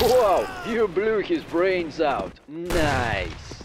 Wow, you blew his brains out. Nice.